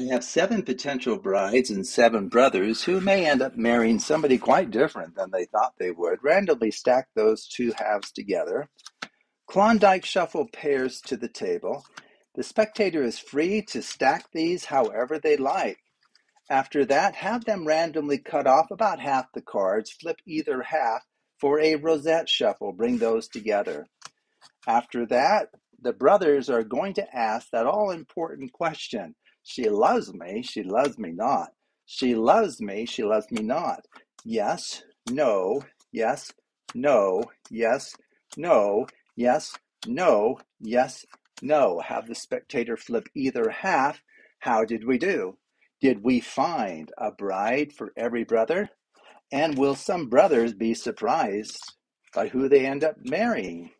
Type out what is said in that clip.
I have seven potential brides and seven brothers who may end up marrying somebody quite different than they thought they would. Randomly stack those two halves together. Klondike shuffle pairs to the table. The spectator is free to stack these however they like. After that, have them randomly cut off about half the cards, flip either half for a rosette shuffle. Bring those together. After that, the brothers are going to ask that all important question She loves me, she loves me not. She loves me, she loves me not. Yes, no, yes, no, yes, no, yes, no, yes, no. Have the spectator flip either half. How did we do? Did we find a bride for every brother? And will some brothers be surprised by who they end up marrying?